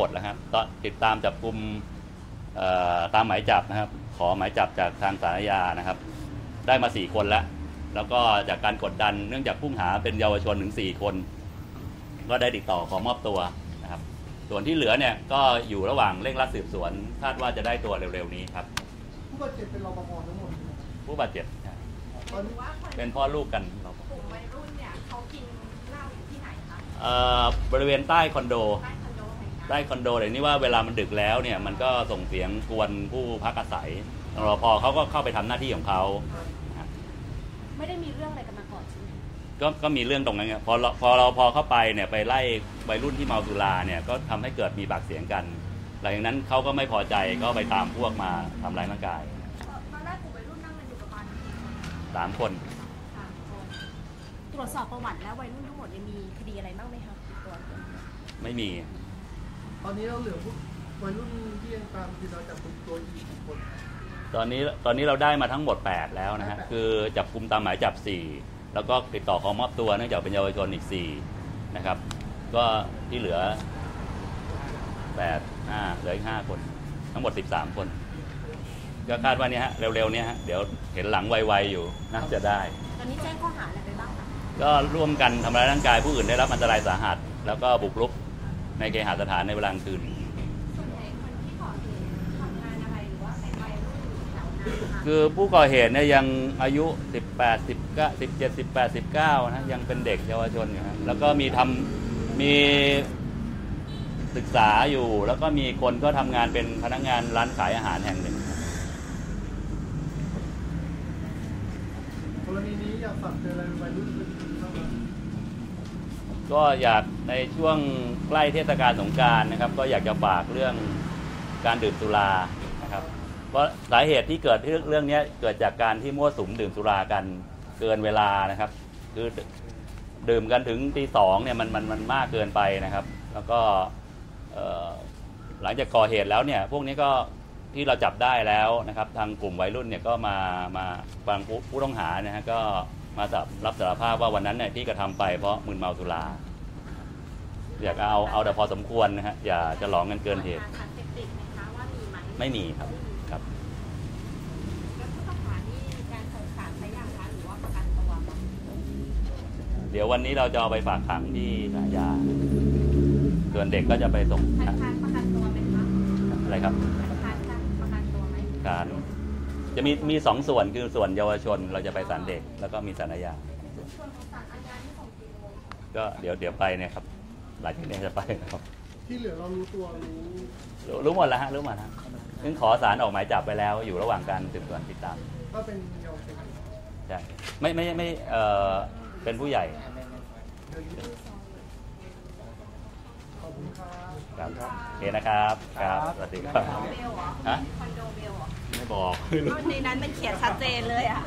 กดแล้วครับตอนติดตามจับกลุ่มเอ่อตามหมายจับนะครับ ขอหมายจับจากทางสารยานะครับ ได้มาสี่คนแล้ว แล้วก็จากการกดดันเนื่องจากผู้ต้องหาเป็นเยาวชนถึงสี่คน ก็ได้ติดต่อขอมอบตัวนะครับ ส่วนที่เหลือเนี่ยก็อยู่ระหว่างเร่งรัดสืบสวนคาดว่าจะได้ตัวเร็วๆนี้ครับ ผู้บาดเจ็บเป็นรปภทั้งหมดผู้บาดเจ็บตอนนี้ว่าคนเป็นพ่อลูกกันเรากลุ่มวัยรุ่นเนี่ยเขากินเหล้าอยู่ที่ไหนคะเอ่อบริเวณใต้คอนโด ใต้คอนโดแห่งนั้นใต้คอนโดเดี๋ยวนี้ว่าเวลามันดึกแล้วเนี่ยมันก็ส่งเสียงกวนผู้พักอาศัยรปภเขาก็เข้าไปทำหน้าที่ของเขาไม่ได้มีเรื่องอะไรกันมาก่อนใช่ไหมก็ก็มีเรื่องตรงนั้นไงพอเราพอเราพอเข้าไปเนี่ยไปไล่วัยรุ่นที่เมาสุราเนี่ยก็ทำให้เกิดมีปากเสียงกัน หลังจากนั้นเขาก็ไม่พอใจก็ไปตามพวกมาทำร้ายร่างกายตอนแรกกลุ่มวัยรุ่นนั่งกันอยู่ประมาณกี่คนสามคนสามคนตรวจสอบประวัติแล้ววัยรุ่นทั้งหมดเนี่ยมีคดีอะไรบ้างไหมคะติดตัวไม่มี ตอนนี้เราเหลือผู้วัยรุ่นที่ยังตามที่เราจับกลุ่มตัวอีกกี่คนตอนนี้ตอนนี้เราได้มาทั้งหมด 8 แล้วนะฮะแปดคือจับกลุ่มตามหมายจับ 4 แล้วก็ติดต่อขอมอบตัวเนื่องจากเป็นเยาวชนอีก 4 นะครับ ก็ที่เหลือ 8 5เหลืออีก 5 คน ทั้งหมด 13 คนก็คาดว่าเนี่ยฮะเร็วๆเนี่ยฮะเดี๋ยวเห็นหลังไวๆอยู่น่าจะได้ตอนนี้แจ้งข้อหาอะไรไปบ้างคะก็ร่วมกันทำร้ายร่างกายผู้อื่นได้รับอันตรายสาหัส แล้วก็บุกรุก ในเคหสถานในเวลากลางคืนส่วนใหญ่คนที่ก่อเหตุทำงานอะไรหรือว่าเป็นวัยรุ่นอยู่แถวนั้นคะคือผู้ก่อเหตุเนี่ยยังอายุ 18 19 17 18 19 นะยังเป็นเด็กเยาวชนอยู่ฮะแล้วก็มีทำมีศึกษาอยู่ แล้วก็มีคนก็ทำงานเป็นพนักงานร้านขายอาหารแห่งหนึ่งกรณีนี้อยากฝากเตือนอะไรวัยรุ่นเป็นบ้างไหม ก็อยากในช่วงใกล้เทศกาลสงการนะครับ ก็อยากจะฝากเรื่องการดื่มสุรานะครับ เพราะสาเหตุที่เกิดเรื่องนี้เกิดจากการที่มั่วสุมดื่มสุรากันเกินเวลานะครับ คือดื่มกันถึงตีสองเนี่ยมันมันมันมากเกินไปนะครับ แล้วก็หลังจากก่อเหตุแล้วเนี่ยพวกนี้ก็ที่เราจับได้แล้วนะครับ ทางกลุ่มวัยรุ่นเนี่ยก็มามาฟังผู้ผู้ต้องหานะฮะก็ มาสารรับสารภาพว่าวันนั้นเนี่ยที่กระทำไปเพราะมึนเมาสุราอยากเอาเอาแต่พอสมควรนะฮะอย่าจะหลองกันเกินเหตุสารเสพติดไหมคะว่ามีไหมไม่มีครับครับแล้วผู้ต้องหานี่การส่งสารไปอย่างไรหรือว่าประกันตัวไหมเดี๋ยววันนี้เราจะเอาไปฝากขังที่ศาลยา ส่วนเด็กก็จะไปส่งคัดค้านประกันตัวไหมคะอะไรครับคัดค้านการประกันตัวไหมการ จะมีมีสองส่วนคือส่วนเยาวชน เราจะไปศาลเด็ก แล้วก็มีศาลอาญาส่วนของสารอาญาที่ส่งกี่โมงก็เดี๋ยวเดี๋ยวไปเนี่ยครับ หลังจากนี้จะไปนะครับ ที่เหลือเรารู้ตัวรู้รู้รู้หมดแล้วฮะรู้หมดฮะซึ่งขอสารออกหมายจับไปแล้ว อยู่ระหว่างการสืบสวนติดตามก็เป็นเยาวชนใช่ไม่ไม่ไม่เออเป็นผู้ใหญ่ขอบคุณครับครับโอเคนะครับ ครับสวัสดีครับเบลเหรอฮะคอนโดเบลเหรอไม่ บอกก็ในนั้นมันเขียนชัดเจนเลยอะ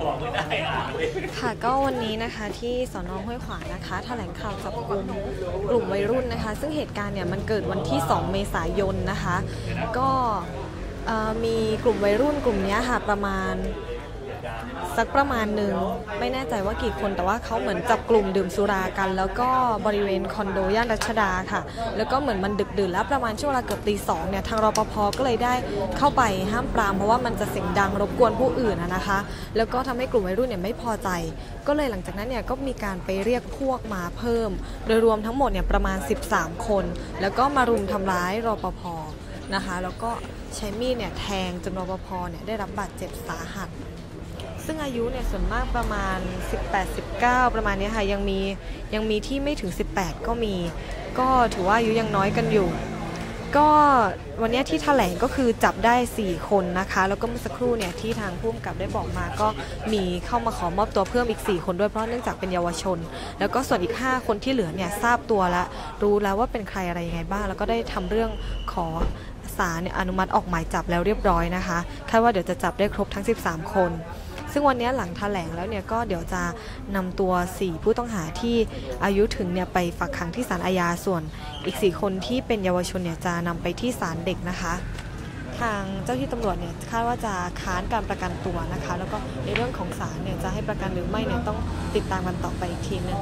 บอกไม่ได้อ่านเลยค่ะก็วันนี้นะคะที่สอนอห้วยขวางนะคะแถลงข่าวจับกลุ่มกลุ่มวัยรุ่นนะคะ ซึ่งเหตุการณ์เนี่ยมันเกิดวันที่ 2 เมษายนนะคะ ก็เอ่อมีกลุ่มวัยรุ่นกลุ่มเนี้ยค่ะประมาณ สักประมาณหนึ่งไม่แน่ใจว่ากี่คนแต่ว่าเขาเหมือนจับกลุ่มดื่มสุรากัน แล้วก็บริเวณคอนโดย่านรัชดาค่ะ แล้วก็เหมือนมันดึกดื่นแล้วประมาณช่วงเวลาเกือบตีสองเนี่ยทางรปภก็เลยได้เข้าไปห้ามปรามเพราะว่ามันจะเสียงดังรบกวนผู้อื่นนะคะ แล้วก็ทำให้กลุ่มวัยรุ่นเนี่ยไม่พอใจ ก็เลยหลังจากนั้นเนี่ยก็มีการไปเรียกพวกมาเพิ่ม โดยรวมทั้งหมดเนี่ยประมาณ 13 คน แล้วก็มารุมทำร้ายรปภนะคะ แล้วก็ใช้มีดเนี่ยแทงจนรปภเนี่ยได้รับบาดเจ็บสาหัส ซึ่งอายุเนี่ยส่วนมากประมาณ 18-19 ประมาณนี้ค่ะยังมียังมีที่ไม่ถึง 18 ก็มี ก็ถือว่าอายุยังน้อยกันอยู่ ก็วันนี้ที่แถลงก็คือจับได้ 4 คนนะคะ แล้วก็เมื่อสักครู่เนี่ยที่ทางผู้กำกับได้บอกมาก็มีเข้ามาขอมอบตัวเพิ่มอีก 4 คนด้วยเพราะเนื่องจากเป็นเยาวชน แล้วก็ส่วนอีก 5 คนที่เหลือเนี่ยทราบตัวแล้วรู้แล้วว่าเป็นใครอะไรยังไงบ้าง แล้วก็ได้ทำเรื่องขอศาลอนุมัติออกหมายจับแล้วเรียบร้อยนะคะคาดว่าเดี๋ยวจะจับได้ครบทั้ง 13 คน ซึ่งวันนี้หลังแถลงแล้วเนี่ยก็เดี๋ยวจะนำตัว 4 ผู้ต้องหาที่อายุถึงเนี่ยไปฝากขังที่ศาลอาญาส่วนอีก 4 คนที่เป็นเยาวชนเนี่ยจะนำไปที่ศาลเด็กนะคะ ทางเจ้าที่ตำรวจเนี่ยคาดว่าจะค้านการประกันตัวนะคะ แล้วก็ในเรื่องของศาลเนี่ยจะให้ประกันหรือไม่เนี่ยต้องติดตามกันต่อไปอีกทีนึง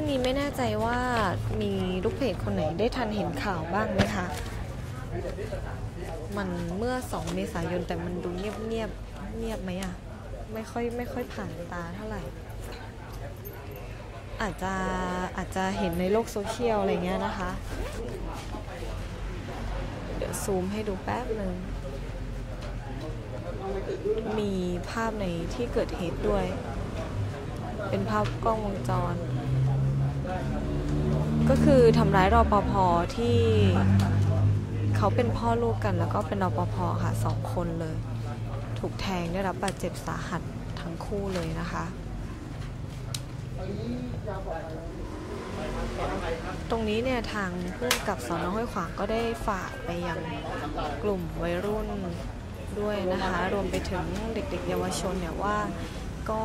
รื่องนี้ไม่แน่ใจว่ามีลูกเพจคนไหนได้ทันเห็นข่าวบ้างไหมคะ มันเมื่อ 2 เมษายนแต่มันดูเงียบเงียบๆเงียบไหมอะไม่ค่อยไม่ค่อยผ่านตาเท่าไหร่ อาจจะอาจจะเห็นในโลกโซเชียลอะไรเงี้ยนะคะ เดี๋ยวซูมให้ดูแป๊บหนึ่ง มีภาพในที่เกิดเหตุด้วย เป็นภาพกล้องวงจร ก็คือทำร้ายรอปภที่เขาเป็นพ่อลูกกัน แล้วก็เป็นรอปภค่ะสองคนเลย ถูกแทงได้รับบาดเจ็บสาหัสทั้งคู่เลยนะคะ ตรงนี้เนี่ยทางผู้กำกับสอนอห้วยขวางก็ได้ฝากไปยังกลุ่มวัยรุ่นด้วยนะคะ รวมไปถึงเด็กๆ เยาวชนเนี่ยว่าก็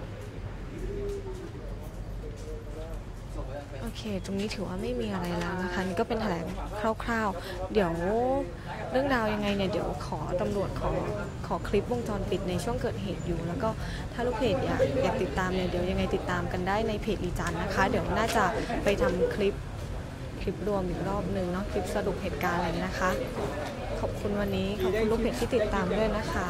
โอเค ตรงนี้ถือว่าไม่มีอะไรแล้วนะคะนี่ก็เป็นแถลงคร่าว ๆ เดี๋ยวเรื่องราวยังไงเนี่ยเดี๋ยวขอตำรวจขอขอคลิปวงจรปิดในช่วงเกิดเหตุอยู่ แล้วก็ถ้าลูกเพจอยากอยากติดตามเนี่ยเดี๋ยวยังไงติดตามกันได้ในเพจอีจันนะคะ เดี๋ยวน่าจะไปทำคลิปคลิปรวมอีกรอบหนึ่งเนาะคลิปสรุปเหตุการณ์อะไรนะคะ ขอบคุณวันนี้ขอบคุณลูกเพจที่ติดตามด้วยนะคะ